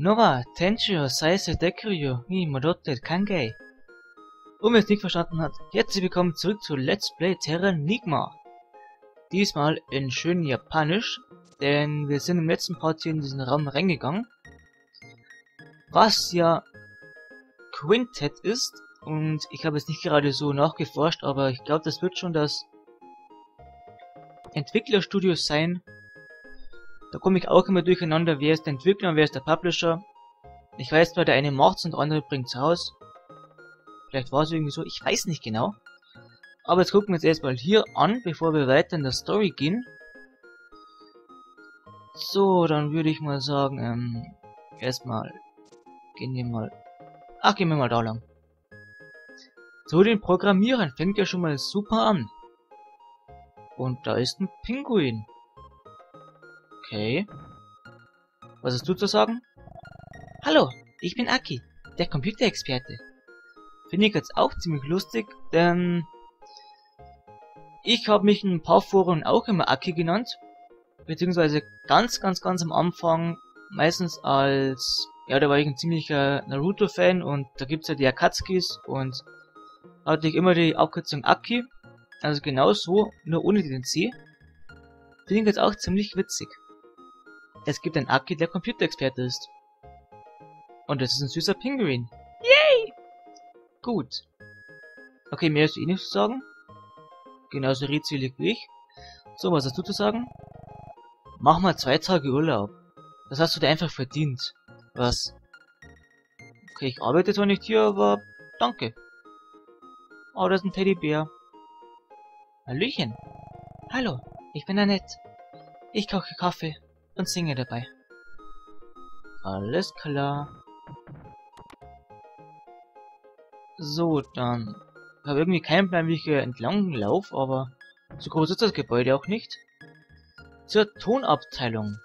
Nova, Tenchio, Saise, Dekuryo, Ni, Madotte, Kangei. Und wer es nicht verstanden hat, herzlich willkommen zurück zu Let's Play Terra Nigma. Diesmal in schön Japanisch, denn wir sind im letzten Part hier in diesen Raum reingegangen. Was ja Quintet ist, und ich habe jetzt nicht gerade so nachgeforscht, aber ich glaube, das wird schon das Entwicklerstudio sein, da komme ich auch immer durcheinander, wer ist der Entwickler und wer ist der Publisher. Ich weiß zwar, der eine macht's und der andere bringt's raus. Vielleicht war es irgendwie so, ich weiß nicht genau. Aber jetzt gucken wir uns erstmal hier an, bevor wir weiter in der Story gehen. So, dann würde ich mal sagen, ähm, erstmal gehen wir mal, ach, gehen wir mal da lang. So, den Programmierern fängt ja schon mal super an. Und da ist ein Pinguin. Okay. Was hast du zu sagen? Hallo, ich bin Aki, der Computerexperte. Finde ich jetzt auch ziemlich lustig, denn ich habe mich in ein paar Foren auch immer Aki genannt. Beziehungsweise ganz, ganz, ganz am Anfang meistens als, ja, da war ich ein ziemlicher Naruto-Fan und da gibt's ja die Akatskis und hatte ich immer die Abkürzung Aki. Also genau so, nur ohne den C. Finde ich jetzt auch ziemlich witzig. Es gibt einen Aki, der Computerexperte ist. Und das ist ein süßer Pinguin. Yay! Gut. Okay, mehr ist eh nicht zu sagen. Genauso redselig wie ich. So, was hast du zu sagen? Mach mal zwei Tage Urlaub. Das hast du dir einfach verdient. Was? Okay, ich arbeite zwar nicht hier, aber danke. Oh, das ist ein Teddybär. Hallöchen. Hallo, ich bin Annette. Ich koche Kaffee und singe dabei. Alles klar. So, dann. Ich habe irgendwie keinen Plan, wie ich hier entlang laufe, aber so groß ist das Gebäude auch nicht. Zur Tonabteilung.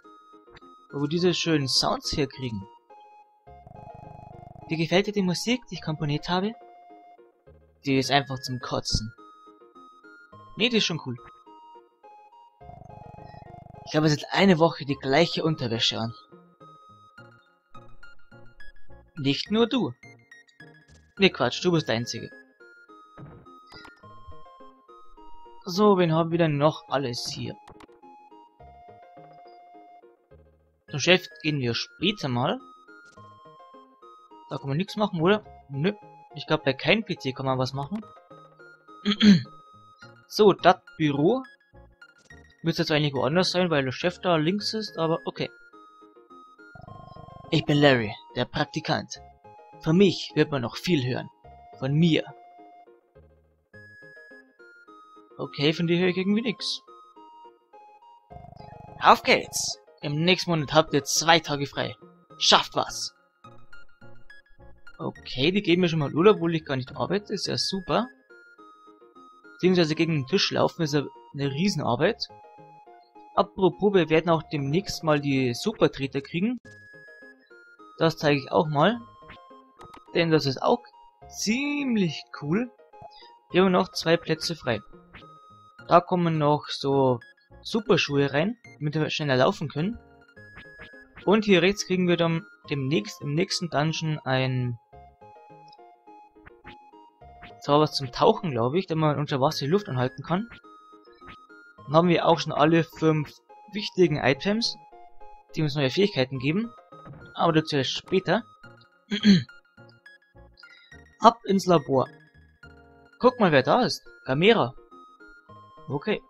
Wo wir diese schönen Sounds herkriegen. Wie gefällt dir die Musik, die ich komponiert habe? Die ist einfach zum Kotzen. Nee, die ist schon cool. Ich habe seit einer Woche die gleiche Unterwäsche an. Nicht nur du. Ne Quatsch, du bist der Einzige. So, wen haben wir denn noch alles hier? Zum Chef gehen wir später mal. Da kann man nichts machen, oder? Nö. Ich glaube, bei keinem PC kann man was machen. so, das Büro Müsste jetzt eigentlich woanders sein, weil der Chef da links ist, aber okay. Ich bin Larry, der Praktikant. Von mich wird man noch viel hören. Von mir. Okay, von dir höre ich irgendwie nix. Auf geht's! Im nächsten Monat habt ihr zwei Tage frei. Schafft was! Okay, die geben mir schon mal Urlaub, obwohl ich gar nicht arbeite. Ist ja super. Beziehungsweise gegen den Tisch laufen ist ja eine Riesenarbeit. Apropos, wir werden auch demnächst mal die Supertreter kriegen. Das zeige ich auch mal. Denn das ist auch ziemlich cool. Wir haben noch zwei Plätze frei. Da kommen noch so Superschuhe rein, damit wir schneller laufen können. Und hier rechts kriegen wir dann demnächst im nächsten Dungeon ein Zauber zum Tauchen, glaube ich, damit man unter Wasser die Luft anhalten kann. Dann haben wir auch schon alle fünf wichtigen Items, die uns neue Fähigkeiten geben. Aber dazu erst später. Ab ins Labor. Guck mal, wer da ist. Gamera. Okay.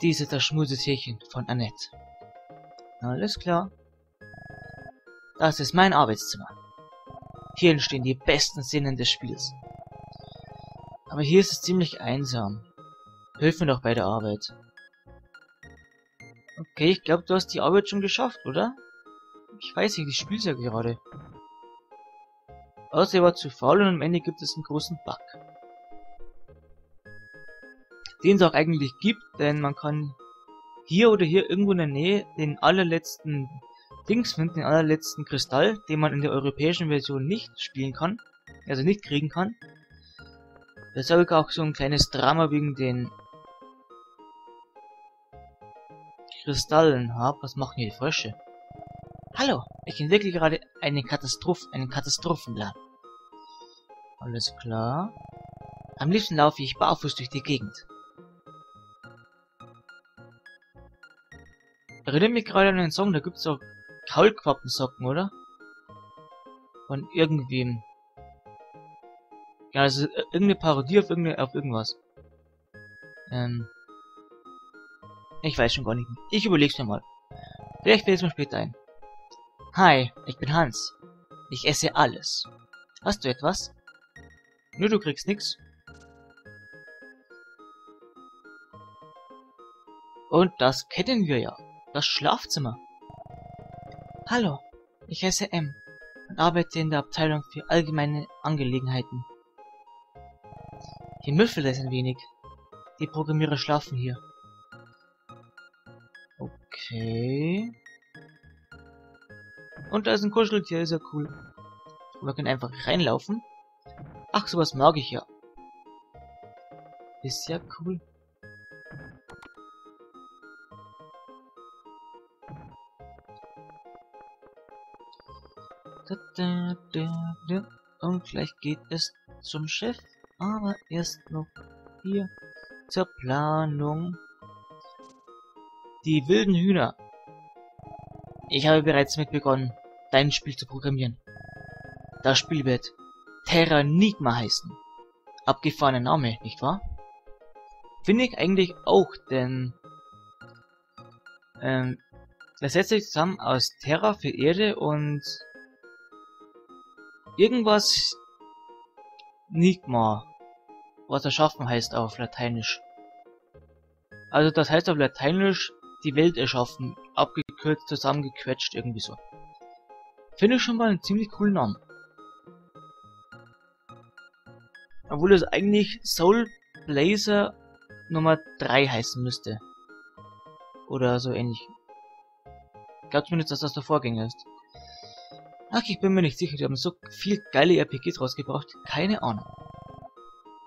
Dies ist das Schmusetierchen von Annette. Alles klar. Das ist mein Arbeitszimmer. Hier entstehen die besten Szenen des Spiels. Aber hier ist es ziemlich einsam. Hilf mir doch bei der Arbeit. Okay, ich glaube, du hast die Arbeit schon geschafft, oder? Ich weiß nicht, ich spiele ja gerade. Außer er war zu faul und am Ende gibt es einen großen Bug. Den es auch eigentlich gibt, denn man kann hier oder hier irgendwo in der Nähe den allerletzten Dings finden, den allerletzten Kristall, den man in der europäischen Version nicht spielen kann, also nicht kriegen kann. Deshalb auch so ein kleines Drama wegen den Kristallen habe. Was machen hier die Frösche? Hallo, ich entwickle gerade eine Katastroph einen Katastrophenplan. Alles klar. Am liebsten laufe ich barfuß durch die Gegend. Erinnert mich gerade an den Song, da gibt's auch Kaulquappensocken, oder? Von irgendwem. Ja, also irgendeine Parodie auf, irgendeine, auf irgendwas. Ähm. Ich weiß schon gar nicht mehr. Ich überleg's mir mal. Vielleicht fällt es mir später ein. Hi, ich bin Hans. Ich esse alles. Hast du etwas? Nur du kriegst nix. Und das kennen wir ja. Das Schlafzimmer. Hallo, ich heiße M und arbeite in der Abteilung für allgemeine Angelegenheiten. Hier müffelt es ein wenig. Die Programmierer schlafen hier. Okay. Und da ist ein Kuscheltier, ist ja cool. Wir können einfach reinlaufen. Ach, sowas mag ich ja. Ist ja cool. Und gleich geht es zum Chef, aber erst noch hier zur Planung. Die wilden Hühner. Ich habe bereits mit begonnen, dein Spiel zu programmieren. Das Spiel wird Terranigma heißen. Abgefahrener Name, nicht wahr? Finde ich eigentlich auch, denn ähm, das setzt sich zusammen aus Terra für Erde und irgendwas Nigma, was erschaffen heißt auf Lateinisch. Also das heißt auf Lateinisch die Welt erschaffen, abgekürzt, zusammengequetscht, irgendwie so. Finde ich schon mal einen ziemlich coolen Namen. Obwohl es eigentlich Soul Blazer Nummer 3 heißen müsste. Oder so ähnlich. Ich glaube zumindest, dass das der Vorgänger ist. Ach, ich bin mir nicht sicher, die haben so viel geile RPGs rausgebracht. Keine Ahnung.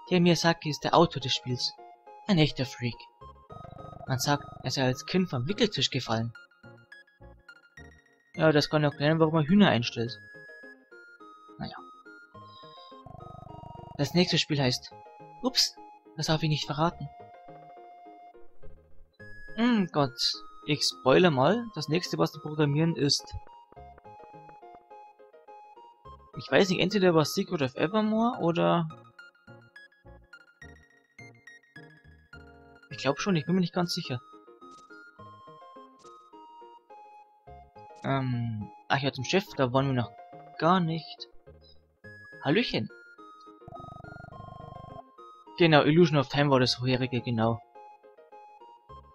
Der Miyazaki ist der Autor des Spiels. Ein echter Freak. Man sagt, er sei als Kind vom Wickeltisch gefallen. Ja, das kann ja erklären, warum er Hühner einstellt. Naja. Das nächste Spiel heißt... Ups, das darf ich nicht verraten. Hm, Gott. Ich spoilere mal. Das nächste, was wir programmieren, ist... Ich weiß nicht, entweder was Secret of Evermore oder Ich glaube schon, ich bin mir nicht ganz sicher. Ähm, ach ja, zum Chef, da wollen wir noch gar nicht. Hallöchen. Genau, Illusion of Time war das vorherige, genau.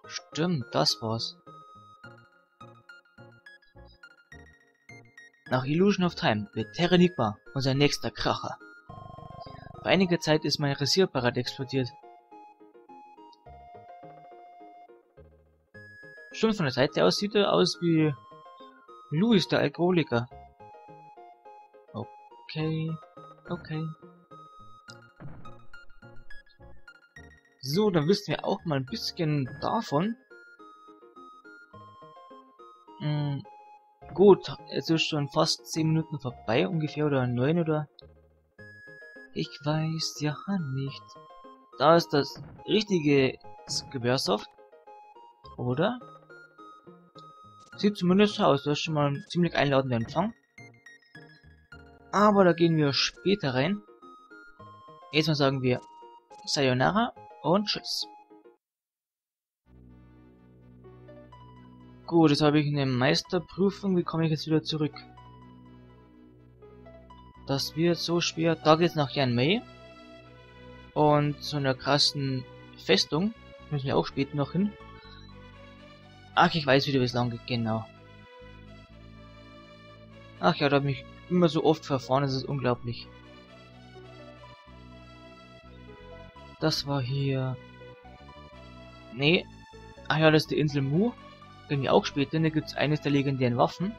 Stimmt, das war's. Nach Illusion of Time wird Terranigma unser nächster Kracher. Vor einiger Zeit ist mein Rasierapparat explodiert Schon von der Seite aus sieht er aus wie Louis, der Alkoholiker. Okay, okay. So, dann wissen wir auch mal ein bisschen davon. Hm, gut, es ist schon fast 10 Minuten vorbei ungefähr, oder 9 oder... Ich weiß ja nicht. Da ist das richtige Squaresoft. Oder? Sieht zumindest aus. Das ist schon mal ein ziemlich einladender Empfang. Aber da gehen wir später rein. Jetzt mal sagen wir Sayonara und Tschüss. Gut, jetzt habe ich eine Meisterprüfung. Wie komme ich jetzt wieder zurück? Das wird so schwer. Da geht's nach Jan May. Und zu einer krassen Festung. Müssen wir auch später noch hin. Ach, ich weiß wieder, wie es lang geht, genau. Ach ja, da habe ich immer so oft verfahren, das ist unglaublich. Das war hier... Nee. Ach ja, das ist die Insel Mu. Gehen wir auch später, da gibt es eines der legendären Waffen.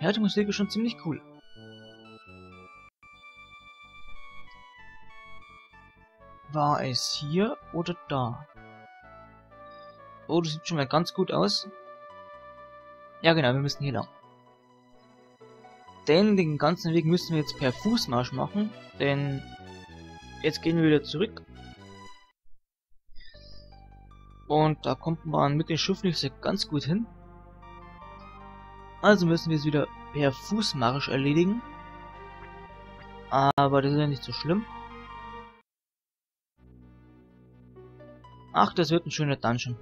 Ja, die Musik ist schon ziemlich cool. War es hier oder da? Oh, das sieht schon mal ganz gut aus. Ja genau, wir müssen hier lang. Denn den ganzen Weg müssen wir jetzt per Fußmarsch machen, denn jetzt gehen wir wieder zurück. Und da kommt man mit dem Schiff nicht so ganz gut hin. Also müssen wir es wieder per Fußmarsch erledigen. Aber das ist ja nicht so schlimm. Ach, das wird ein schöner Dungeon.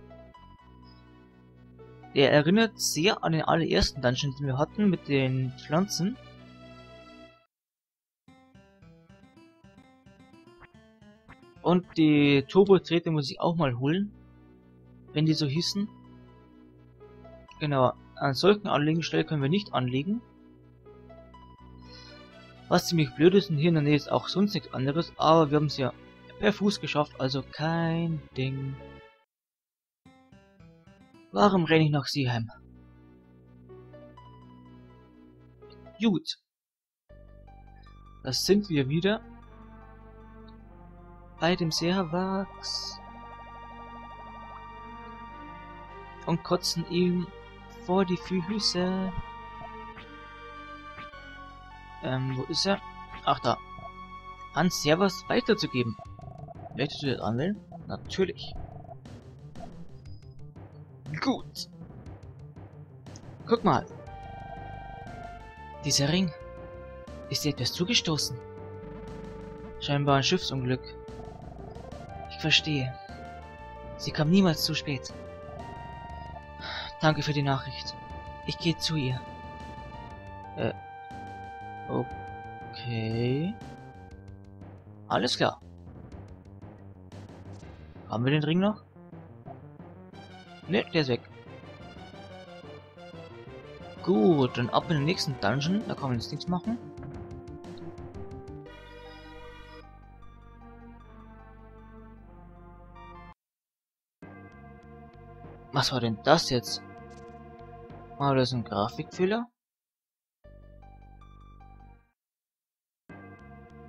Der erinnert sehr an den allerersten Dungeon, den wir hatten mit den Pflanzen. Und die Turbo-Trete muss ich auch mal holen. Wenn die so hießen. Genau, an solchen Anlegestellen können wir nicht anlegen. Was ziemlich blöd ist, und hier in der Nähe ist auch sonst nichts anderes, aber wir haben es ja per Fuß geschafft, also kein Ding. Warum renne ich nach Seeheim? Gut. Das sind wir wieder. Bei dem Seewachs. Und kotzen ihm vor die Füße. Ähm, wo ist er? Ach, da. An Servus weiterzugeben. Möchtest du das anwählen? Natürlich. Gut. Guck mal. Dieser Ring. Ist dir etwas zugestoßen? Scheinbar ein Schiffsunglück. Ich verstehe. Sie kam niemals zu spät. Danke für die Nachricht. Ich gehe zu ihr. Äh. Okay. Alles klar. Haben wir den Ring noch? Ne, der ist weg. Gut, dann ab in den nächsten Dungeon. Da kann man jetzt nichts machen. Was war denn das jetzt? War das ein Grafikfehler?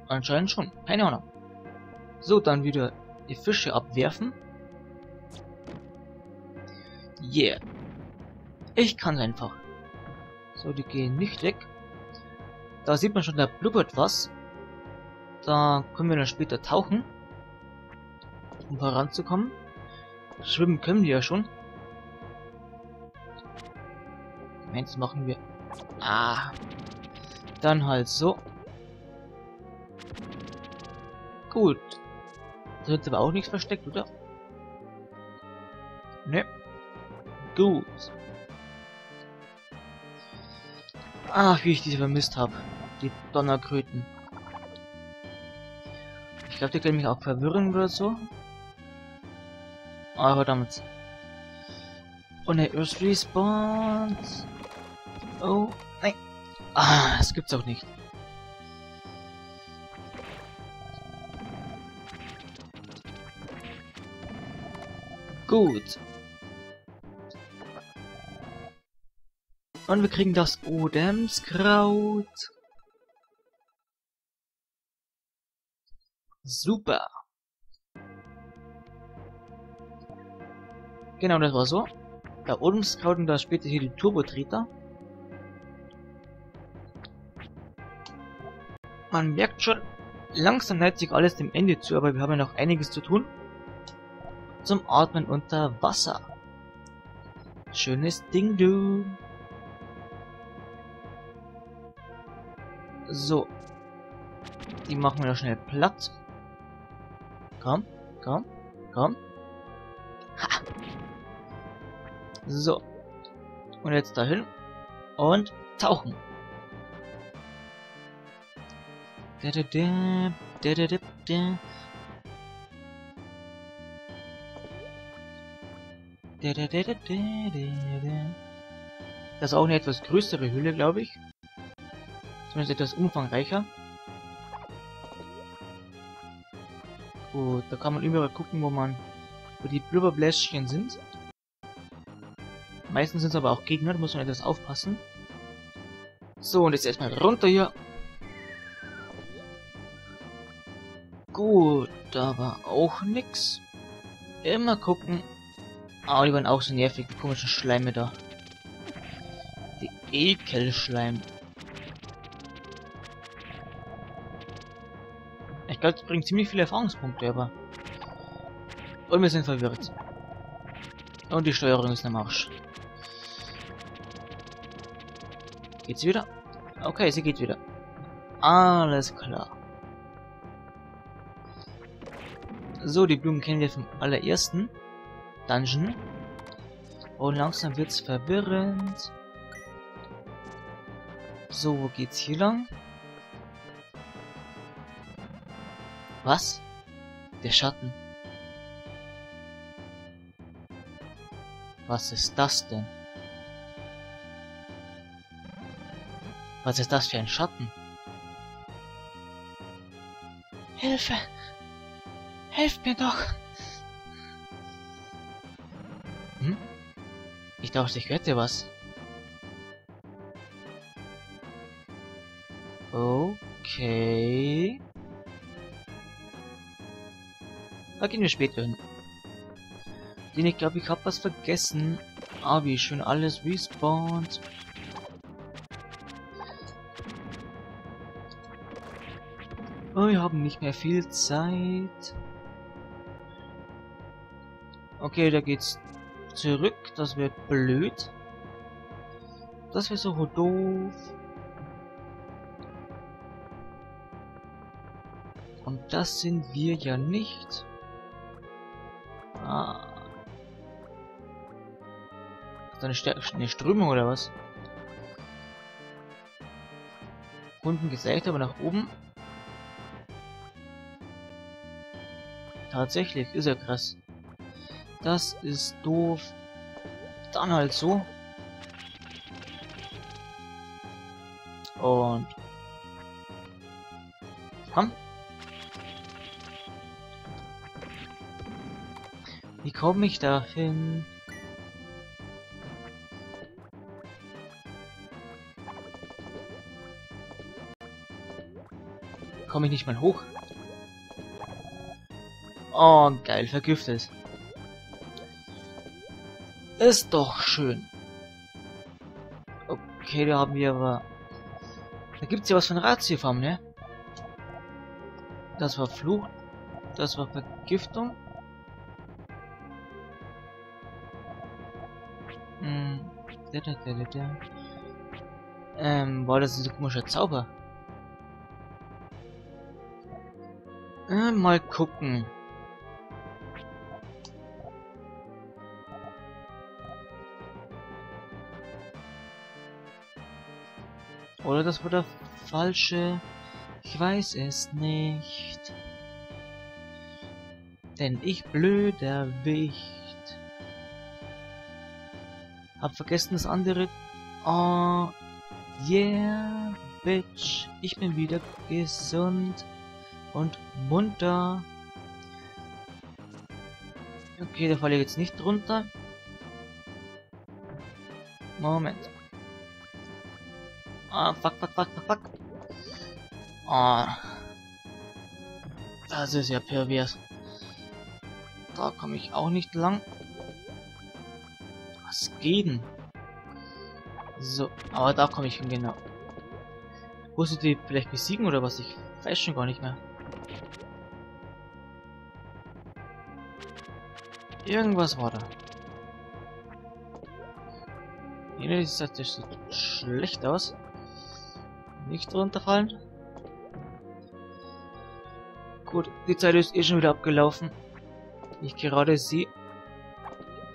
Anscheinend schon. Keine Ahnung. So, dann wieder die Fische abwerfen. Yeah. Ich kann einfach. So, die gehen nicht weg. Da sieht man schon, da blubbert was. Da können wir dann später tauchen. Um voranzukommen. Schwimmen können wir ja schon. Das machen wir. Ah. Dann halt so. Gut. Da wird aber auch nichts versteckt, oder? Ne. Gut. Ach, wie ich diese vermisst habe. Die Donnerkröten. Ich glaube, die können mich auch verwirren oder so. Ah, verdammt. Und er ist respawned. Oh, nein. Ah, das gibt's auch nicht. Gut. Und wir kriegen das Odemskraut. Super. Genau, das war so. Der Odemskraut und da später hier die Turbotreter. Man merkt schon, langsam neigt sich alles dem Ende zu, aber wir haben ja noch einiges zu tun zum Atmen unter Wasser. Schönes Ding, du. So. Die machen wir noch schnell platt. Komm, komm, komm. Ha. So. Und jetzt dahin. Und tauchen. Da, da, da, da, da, da, da. Das ist auch eine etwas größere Hülle, glaube ich. Zumindest etwas umfangreicher. Gut, da kann man überall gucken, wo man, wo die Blubberbläschchen sind. Meistens sind es aber auch Gegner, da muss man etwas aufpassen. So, und jetzt erstmal runter hier. Gut. Gut, da war auch nix. Immer gucken. Ah, die waren auch so nervig, die komischen Schleime da. Die Ekelschleim. Ich glaube, das bringt ziemlich viele Erfahrungspunkte, aber... Und wir sind verwirrt. Und die Steuerung ist am Arsch. Geht's wieder? Okay, sie geht wieder. Alles klar. So, die Blumen kennen wir vom allerersten Dungeon. Und langsam wird's verwirrend. So, wo geht's hier lang? Was? Der Schatten. Was ist das denn? Was ist das für ein Schatten? Hilfe! Helft mir doch! Ich dachte, ich hätte was. Okay. Da gehen wir später hin. Denn ich glaube, ich habe was vergessen. Ah, wie schön alles respawnt. Oh, wir haben nicht mehr viel Zeit. Okay, da geht's zurück. Das wird blöd. Das wäre so doof. Und das sind wir ja nicht. Ah. Ist eine, St eine Strömung oder was? Unten gesägt, aber nach oben. Tatsächlich, ist ja krass. Das ist doof. Dann halt so. Und... Komm. Wie komme ich da hin? Komme ich nicht mal hoch? Oh, geil, vergiftet. Ist doch schön. Okay, da haben wir aber... Da gibt's ja was von Ratiofarm, ne? Das war Fluch. Das war Vergiftung. Hm. Ähm, boah, das ist ein komischer Zauber. Äh, mal gucken. Oder das war der falsche. Ich weiß es nicht. Denn ich blöder Wicht. Hab vergessen das andere. Oh, yeah, bitch. Ich bin wieder gesund und munter. Okay, da falle ich jetzt nicht drunter. Moment. Ah, fuck, fuck, fuck, fuck, fuck. Ah. Das ist ja pervers. Da komme ich auch nicht lang. Was geht denn? So, aber da komme ich hin, genau. Musst du die vielleicht besiegen oder was? Ich weiß schon gar nicht mehr. Irgendwas war da. Hier sieht das schlecht aus. Nicht runterfallen. Gut, die Zeit ist eh schon wieder abgelaufen. Ich gerade sie.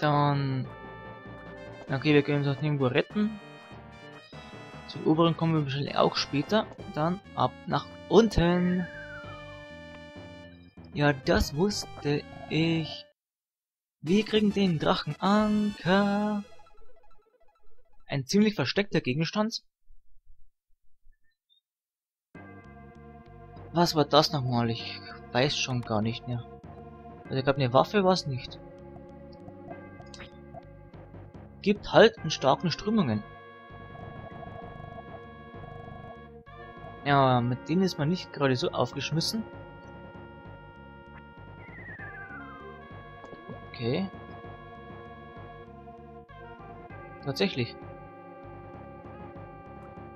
Dann... Okay, wir können uns auch nirgendwo retten. Zum oberen kommen wir wahrscheinlich auch später. Dann ab nach unten. Ja, das wusste ich. Wir kriegen den Drachenanker. Ein ziemlich versteckter Gegenstand. Was war das nochmal? Ich weiß schon gar nicht mehr. Also ich glaube, eine Waffe war es nicht. Gibt Halt in starken Strömungen. Ja, mit denen ist man nicht gerade so aufgeschmissen. Okay. Tatsächlich.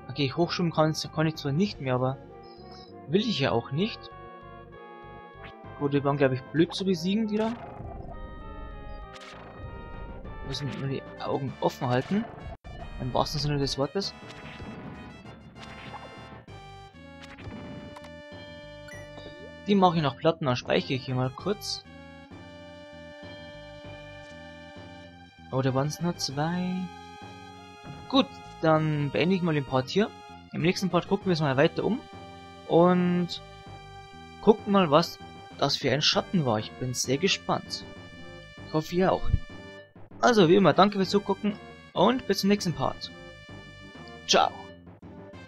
Okay, hochschwimmen kann, kann ich zwar nicht mehr, aber will ich ja auch nicht. Gut, die waren, glaube ich, blöd zu besiegen, die da. Müssen nur die Augen offen halten. Im wahrsten Sinne des Wortes. Die mache ich noch Platten, dann speichere ich hier mal kurz. Oder waren es nur zwei? Gut, dann beende ich mal den Part hier. Im nächsten Part gucken wir uns mal weiter um. Und gucken mal, was das für ein Schatten war. Ich bin sehr gespannt. Ich hoffe, ihr auch. Also, wie immer, danke fürs Zugucken und bis zum nächsten Part. Ciao.